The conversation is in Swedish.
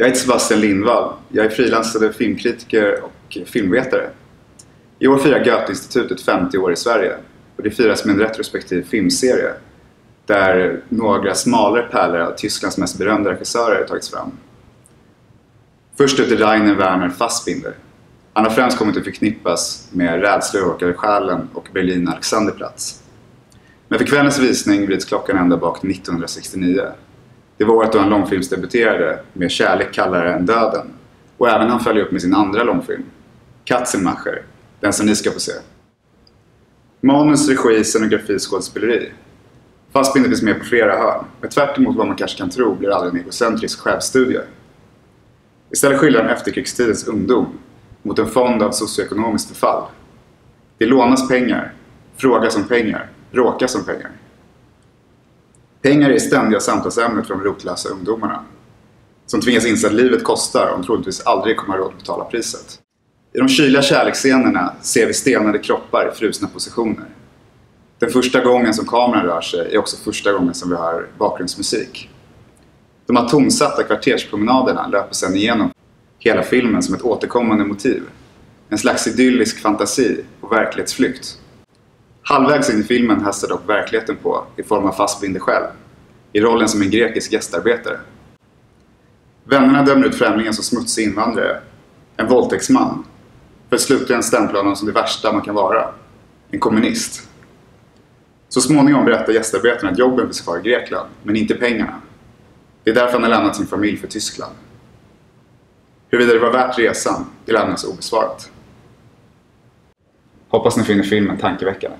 Jag heter Sebastian Lindvall. Jag är frilansande filmkritiker och filmvetare. I år firar Goethe-institutet 50 år i Sverige och det firas med en retrospektiv filmserie där några smalare pärlor av Tysklands mest berömda regissörer tagits fram. Först ut är Rainer Werner Fassbinder. Han har främst kommit att förknippas med Rädslor orkade själen och Berlin Alexanderplatz. Men för kvällens visning vrids klockan ända bak till 1969 det var året då han långfilmsdebuterade med Kärlek kallare än döden. Och även han följer upp med sin andra långfilm, Katzenmacher, den som ni ska få se. Manus, regi, scenografi, skådespeleri. Fassbinder finns med på flera hörn, men tvärt vad man kanske kan tro blir det aldrig en egocentrisk självstudie. Istället skildrar han efterkrigstidens ungdom mot en fond av socioekonomiskt förfall. Det lånas pengar, frågas om pengar, bråkas om pengar. Pengar är ständiga samtalsämnet för de rotlösa ungdomarna. Som tvingas inse att livet kostar och de troligtvis aldrig kommer ha råd att betala priset. I de kyliga kärleksscenerna ser vi stelnade kroppar i frusna positioner. Den första gången som kameran rör sig är också första gången som vi hör bakgrundsmusik. De här tonsatta kvarterspromenaderna löper sedan igenom hela filmen som ett återkommande motiv. En slags idyllisk fantasi och verklighetsflykt Halvvägs in i filmen hästar dock verkligheten på i form av Fassbinder själv, i rollen som en grekisk gästarbetare. Vännerna dömer ut främlingen som smutsig invandrare, en våldtäktsman, för att slutligen stämpla honom som det värsta man kan vara, en kommunist. Så småningom berättar gästarbetarna att jobben finns kvar i Grekland, men inte pengarna. Det är därför han har lämnat sin familj för Tyskland. Huruvida det var värt resan, det lämnas obesvarat. Hoppas ni finner filmen tankeväckande.